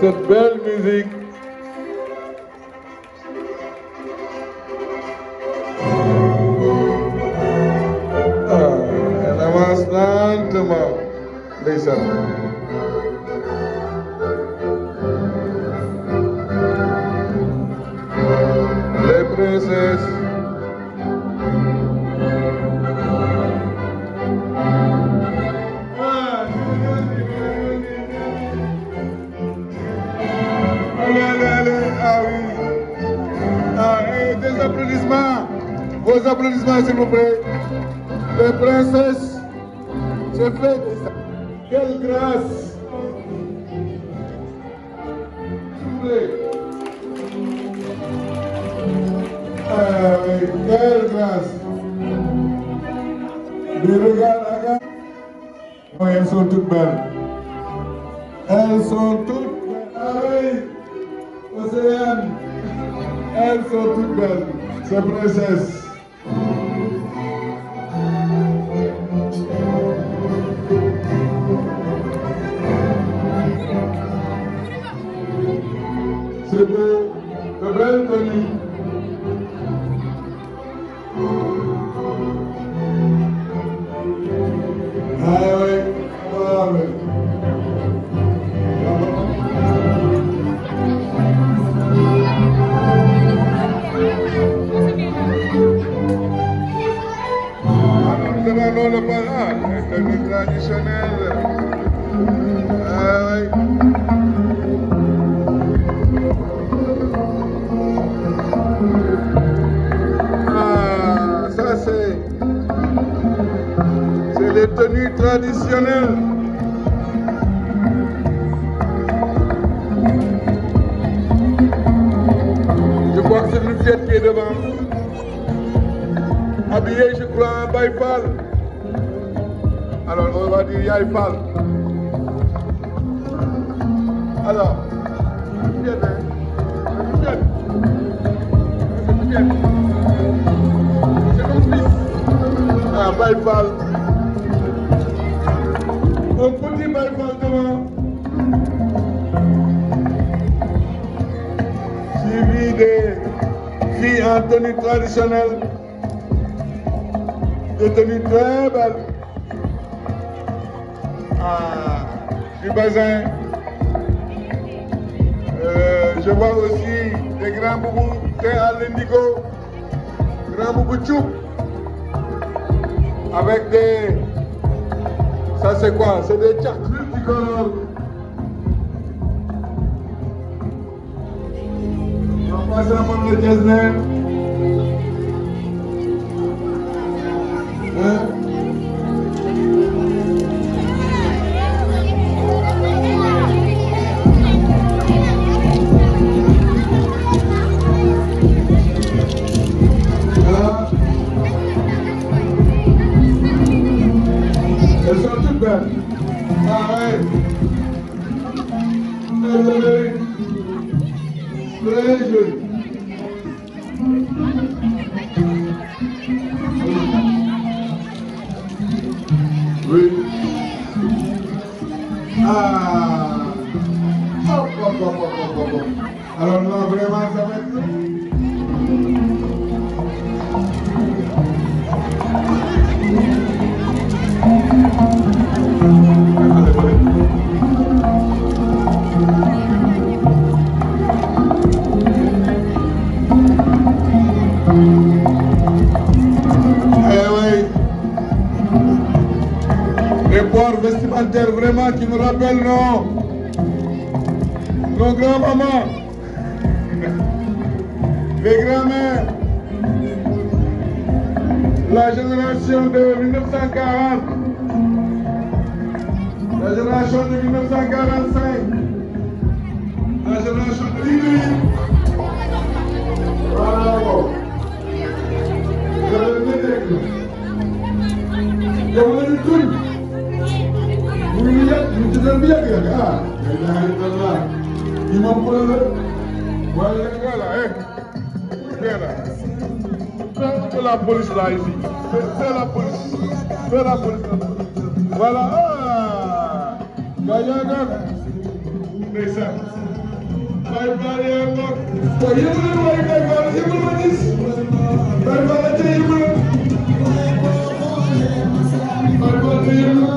cette belle musique. Ah, elle avance lentement. Ndeysaan. Les princesses. Applaudissements, vous plaît. Les princesses. C'est fait. Quelle grâce. S'il vous plaît. Ah quelle grâce. Mais regarde, regarde. Oh, elles sont toutes belles. Elles sont toutes belles. Ah oui, Océane. Elles sont toutes belles. Ces princesses. òṣèlú bàbá ìkọ́ni. Ààrẹ ààrẹ. Traditionnelles. Je crois que c'est une qui est devant. Habillé, je crois, en Baïfal. Alors, on va dire Yaïfal. Alors, une fête, hein? C'est une mon fils. Ah. Devant. Suivi des filles en tenue traditionnelle. Des tenues très belles. Ah, du bazin. Je vois aussi des grands boubous très à l'indigo. Grands boubous tchoup. Avec des. Ça c'est quoi? C'est des tchaks multicolores. On passe à mon de. Hein? Ah. Oh, oh, oh, Alors, nous, vraiment, ça va. Vraiment qui nous rappellent nos, nos grands-mamans, les grands-mères, la génération de 1940, la génération de 1945, la génération de l'Inuit. Voilà, bon. Vous avez le yow la ñu ngi yàgg ñu tuddee bi yàgg yàgg ah. yàlla na yàlla ñu ma ko la waaye yàgg la eh. fais la police là ici fais la police fais la police voilà ah. waaye yaa ngi àgg. ndeysaan. waaye baal yaa ngi àgg. waaye yëngu-yëngu waaye kay baal yëngu-yëngu ma gis. waaye baal la ca yëngu-yëngu. waaye baal la ca yëngu-yëngu.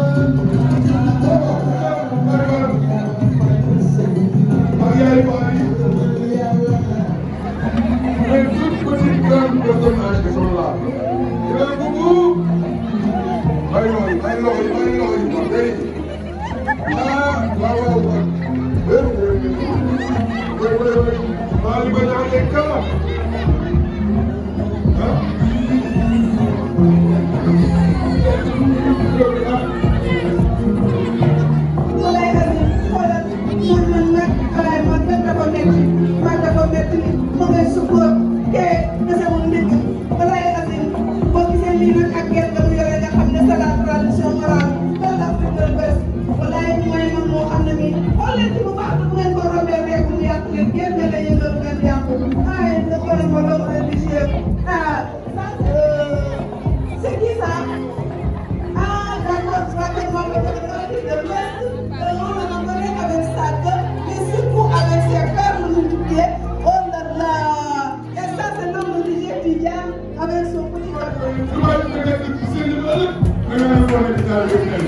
Da nga leen wane ci taal bi nekk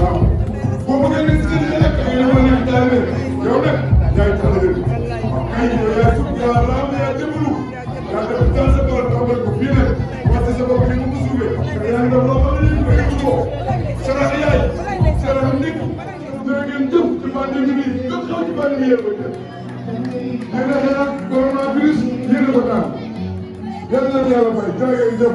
waaw boo bëggee nekk ci seeni da nga leen wane ci taal bi yow nag yaay taal bi ay yow yaa sukk yaa raam yaa jëmbalu yaa def taal sa borom xamal ko fii nag wàcce sa bopp ni mu ko suufee te yaa ngi def loo xam ne nii ko yëngu ko sarax yaay sarax nit dina ngeen jëf ci pandémie bi jëf xew ci pandémie yéen ko jëf yéen a xeex ak coronavirus yéen a ko daan yal na yàlla fay jërëjëf jëf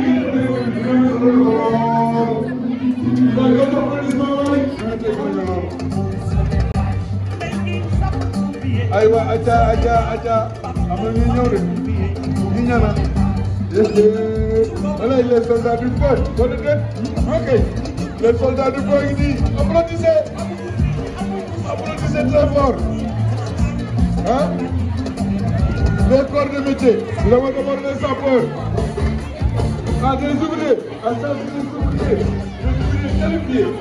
aywa aca aca aca. Am na ñu ñëw de. Ñu ñana voilà les soldats du feu wala déet. Ok. Les soldats du feu ngi applaudissez. Applaudissez très fort. Hein? Les corps de métier. Le ma d'abord les sapeurs. Ah des ouvriers. Ah ça des ouvriers. Des ouvriers qualifiés.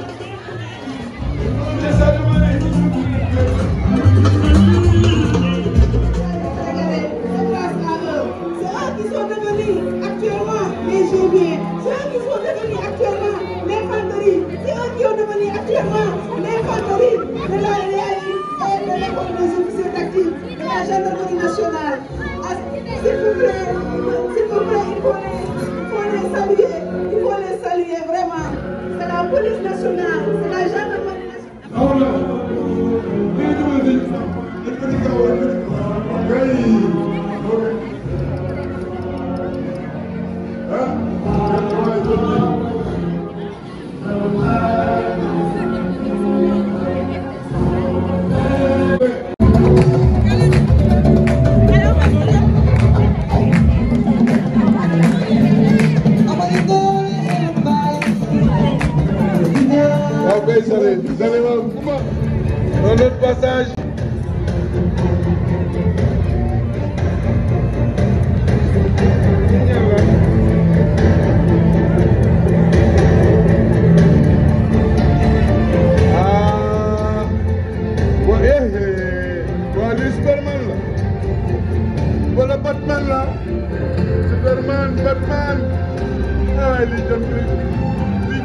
Saluer vraiment. C'est la police nationale, c'est la gendarmerie nationale.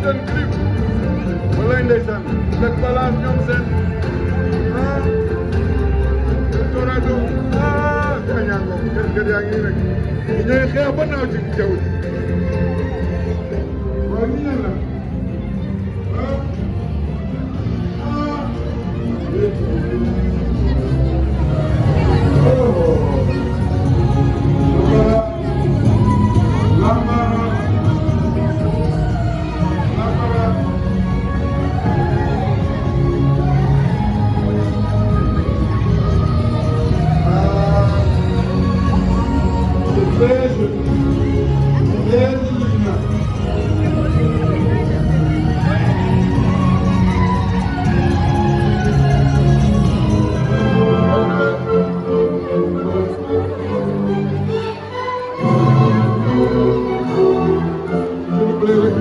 Lii John walaay ndeysaan. Fekk balance ñoom seen ah. Torado ah gaañaango kër kër yaa ngi rek. Ñooy xeex ba naaw ci jaww ji.